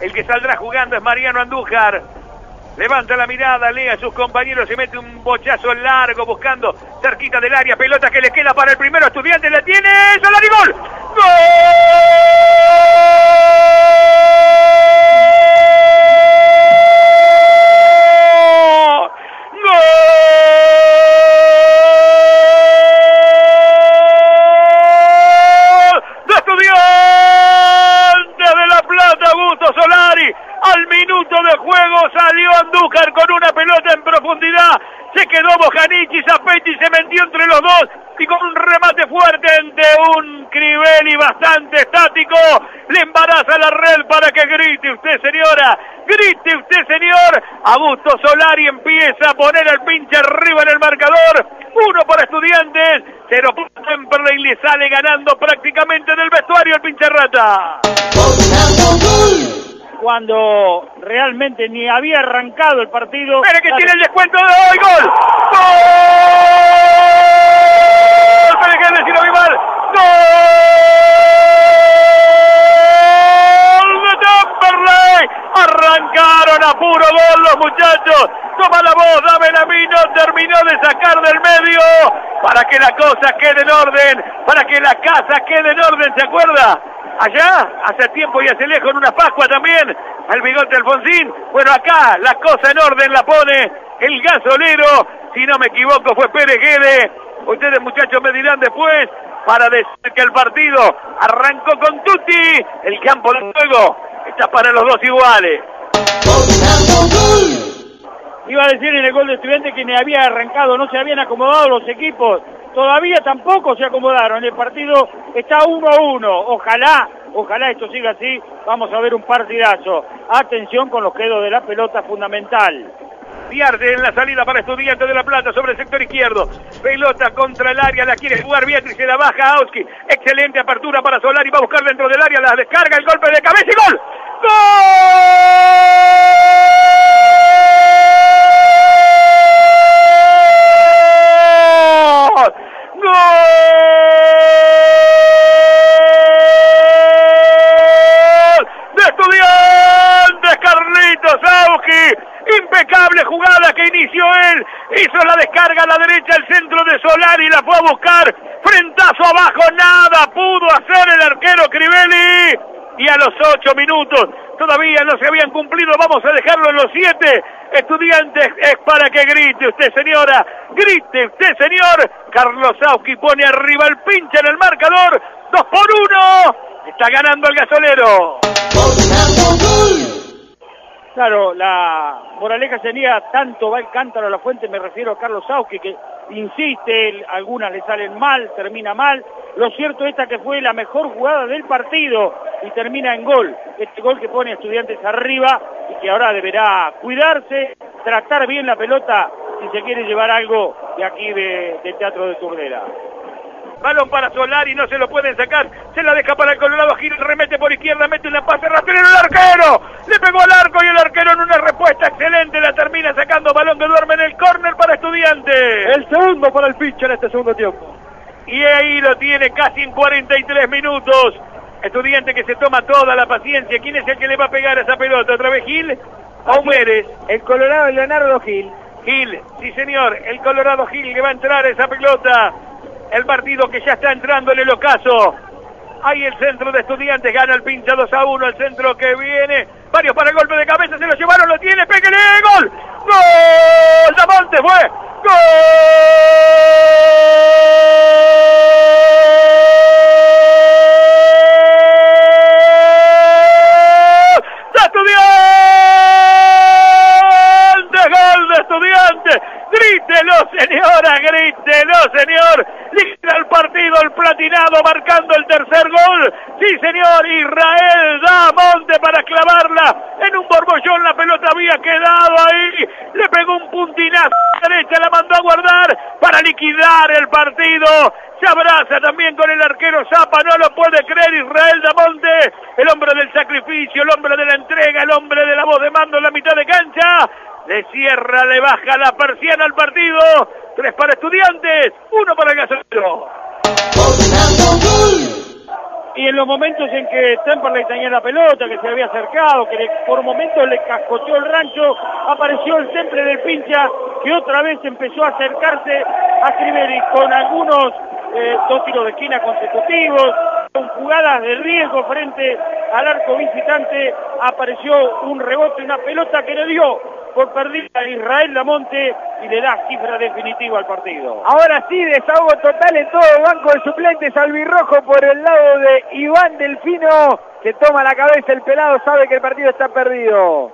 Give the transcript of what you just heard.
El que saldrá jugando es Mariano Andújar. Levanta la mirada, lee a sus compañeros y mete un bochazo largo buscando cerquita del área. Pelota que le queda para el primero estudiante. La tiene Solari. ¡Gol! ¡Gol! Minuto de juego salió Andújar con una pelota en profundidad. Se quedó Bojanic y Zapetti se metió entre los dos y con un remate fuerte ante un Crivelli bastante estático. Le embaraza la red para que grite usted, señora. Grite usted, señor. Augusto Solari empieza a poner el pinche arriba en el marcador. Uno para estudiantes. Cero para Temperley le sale ganando prácticamente del vestuario el pinche rata cuando realmente ni había arrancado el partido. ¡Pero que tiene el descuento de hoy! ¡Gol! ¡Gol! ¡Pero que decirlo mal! ¡Gol! ¡De Temperley! Arrancaron a puro gol los muchachos. Toma la voz, dame la mino, terminó de sacar del medio para que la cosa quede en orden, para que la casa quede en orden, ¿se acuerda? Allá, hace tiempo y hace lejos en una Pascua también, al bigote Alfonsín. Bueno, acá la cosa en orden la pone el gasolero, si no me equivoco fue Pérez Guede. Ustedes muchachos me dirán después para decir que el partido arrancó con Tutti, el campo de juego está para los dos iguales. Iba a decir en el gol de estudiante que ni había arrancado, no se habían acomodado los equipos todavía tampoco se acomodaron. El partido está 1 a 1. Ojalá, ojalá esto siga así. Vamos a ver un partidazo. Atención con los quedos de la pelota fundamental. Pierde en la salida para Estudiantes de La Plata sobre el sector izquierdo. Pelota contra el área, la quiere jugar Beatriz, se la baja Auski. Excelente apertura para Solari, va a buscar dentro del área, la descarga, el golpe de cabeza y gol. ¡Gol! Impecable jugada que inició él. Hizo la descarga a la derecha, el centro de Solari, la fue a buscar. Frentazo abajo, nada pudo hacer el arquero Crivelli. Y a los ocho minutos todavía no se habían cumplido. Vamos a dejarlo en los siete. Estudiantes es para que grite usted, señora. Grite usted, señor. Carlos Sauski pone arriba el pinche en el marcador. Dos por uno. Está ganando el gasolero. Claro, la moraleja sería tanto va el cántaro a la fuente, me refiero a Carlos Sauski, que insiste, algunas le salen mal, termina mal. Lo cierto es que fue la mejor jugada del partido y termina en gol. Este gol que pone a estudiantes arriba y que ahora deberá cuidarse, tratar bien la pelota si se quiere llevar algo de aquí de, Teatro de Turdera. Balón para Solari, no se lo pueden sacar. Se la deja para el Colorado Gil, remete por izquierda, mete una pase rastrero el arquero. Le pegó al arco y el arquero en una respuesta excelente la termina sacando balón que duerme en el córner para Estudiantes. El segundo para el pitcher en este segundo tiempo. Y ahí lo tiene casi en 43 minutos. Estudiante que se toma toda la paciencia. ¿Quién es el que le va a pegar a esa pelota? ¿Otra vez Gil o Mueres? El Colorado Leonardo Gil. Gil, sí señor, el Colorado Gil que va a entrar a esa pelota el partido que ya está entrando en el ocaso. Ahí el centro de estudiantes gana el pincha 2 a 1. El centro que viene. Varios para el golpe de señora! ¡Grítelo, señor! Liga el partido el platinado marcando el tercer gol. Sí, señor, Israel da monte para clavarla en un borbollón. La pelota había quedado ahí. Le pegó un puntinazo a la derecha, la mandó a guardar para liquidar el partido. Se abraza también con el arquero Zapa, no lo puede creer Israel Damonte, el hombre del sacrificio, el hombre de la entrega, el hombre de la voz de mando en la mitad de cancha. Le cierra, le baja la persiana al partido. Tres para estudiantes, uno para el y en los momentos en que Temperley tenía la pelota, que se había acercado, que por momentos le cascoteó el rancho, apareció el temple del pincha, que otra vez empezó a acercarse a Criberi con algunos eh, dos tiros de esquina consecutivos, con jugadas de riesgo frente al arco visitante, apareció un rebote, una pelota que le dio por perdida a Israel Lamonte y le da cifra definitiva al partido. Ahora sí, desahogo total en todo el banco de suplentes albirrojo por el lado de Iván Delfino, que toma la cabeza el pelado, sabe que el partido está perdido.